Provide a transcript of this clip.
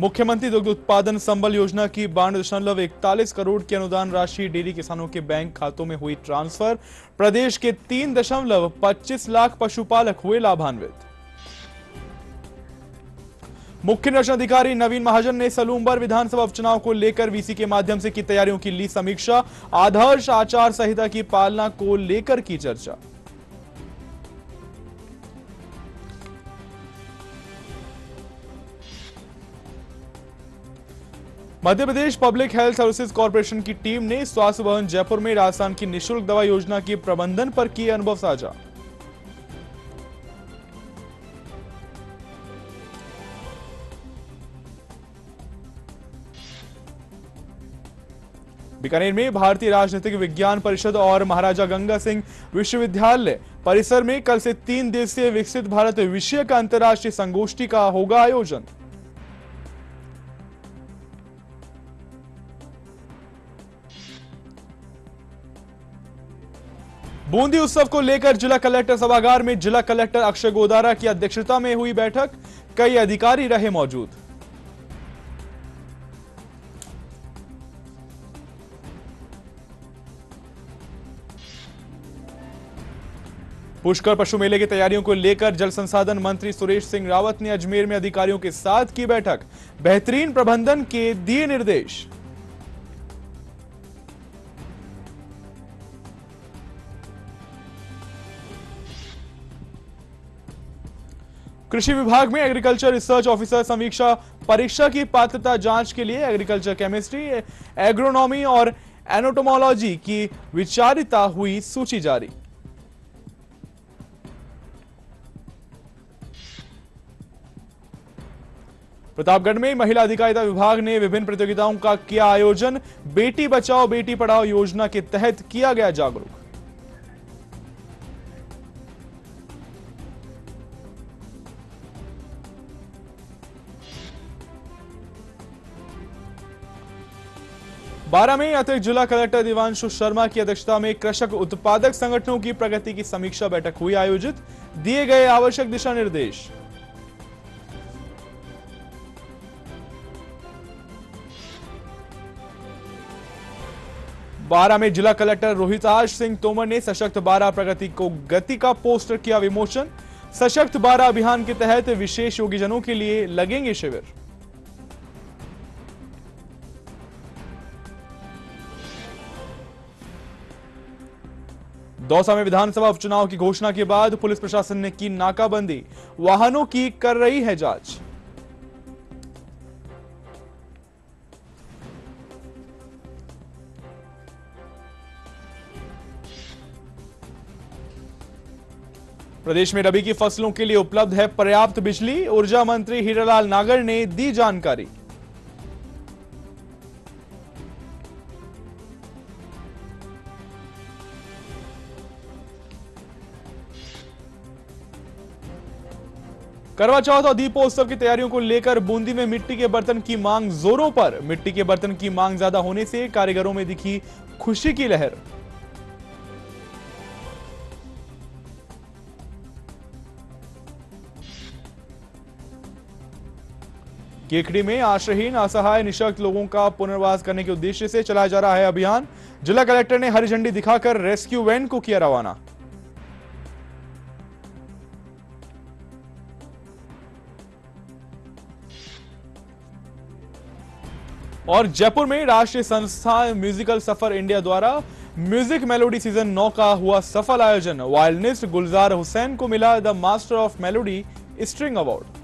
मुख्यमंत्री दुग्ध उत्पादन संबल योजना की बानवे दशमलव इकतालीस करोड़ की अनुदान राशि डेयरी किसानों के बैंक खातों में हुई ट्रांसफ़र। प्रदेश के तीन दशमलव पच्चीस लाख पशुपालक हुए लाभान्वित। मुख्य निर्वाचन अधिकारी नवीन महाजन ने सलूम्बर विधानसभा उपचुनाव को लेकर वीसी के माध्यम से की तैयारियों की ली समीक्षा। आदर्श आचार संहिता की पालना को लेकर की चर्चा। Madhya Pradesh public health services corporation की टीम ने स्वास्थ्य भवन जयपुर में राजस्थान की निशुल्क दवा योजना के प्रबंधन पर किए अनुभव साझा। बीकानेर में भारतीय राजनीतिक विज्ञान परिषद और महाराजा गंगा सिंह विश्वविद्यालय परिसर में कल से तीन दिवसीय विकसित भारत विषय का अंतर्राष्ट्रीय संगोष्ठी का होगा आयोजन। बूंदी उत्सव को लेकर जिला कलेक्टर सभागार में जिला कलेक्टर अक्षय गोदारा की अध्यक्षता में हुई बैठक। कई अधिकारी रहे मौजूद। पुष्कर पशु मेले की तैयारियों को लेकर जल संसाधन मंत्री सुरेश सिंह रावत ने अजमेर में अधिकारियों के साथ की बैठक। बेहतरीन प्रबंधन के दिए निर्देश। कृषि विभाग में एग्रीकल्चर रिसर्च ऑफिसर समीक्षा परीक्षा की पात्रता जाँच के लिए एग्रीकल्चर केमिस्ट्री एग्रोनॉमी और एनोटोमोलॉजी की विचारिता हुई सूची जारी। प्रतापगढ़ में महिला अधिकारिता विभाग ने विभिन्न प्रतियोगिताओं का किया आयोजन। बेटी बचाओ, बेटी पढ़ाओ योजना के तहत किया गया जागरूक। बारह में अतिरिक्त जिला कलेक्टर दिवांशु शर्मा की अध्यक्षता में कृषक उत्पादक संगठनों की प्रगति की समीक्षा बैठक हुई, आयोजित दिए गए आवश्यक दिशा निर्देश। बारह में जिला कलेक्टर रोहिताश सिंह तोमर ने सशक्त बारह प्रगति को गति का पोस्टर किया विमोचन। सशक्त बारह अभियान के तहत विशेष योगीजनों के लिए लगेंगे शिविर। दौसा में विधानसभा उपचुनाव की घोषणा के बाद पुलिस प्रशासन ने की नाकाबंदी। वाहनों की कर रही है जाँच। प्रदेश में रबी की फ़सलों के लिए उपलब्ध है पर्याप्त बिजली। ऊर्जा मंत्री हीरालाल नागर ने दी जानकारी। करवा चौथ और दीपोत्सव की तैयारियों को लेकर बूंदी में मिट्टी के बर्तन की मांग जोरों पर। मिट्टी के बर्तन की मांग ज़्यादा होने से कारीगरों में दिखी खुशी की लहर। केकड़ी में आश्रयहीन असहाय निशक्त लोगों का पुनर्वास करने के उद्देश्य से चलाया जा रहा है अभियान। जिला कलेक्टर ने हरी झंडी दिखाकर रेस्क्यू वैन को किया रवाना। और जयपुर में राष्ट्रीय संस्था म्यूजिकल सफ़र इंडिया द्वारा म्यूज़िक मेलोडी सीज़न 9 का हुआ सफल आयोजन। वायलिनिस्ट गुलजार हुसैन को मिला the master of melody string award.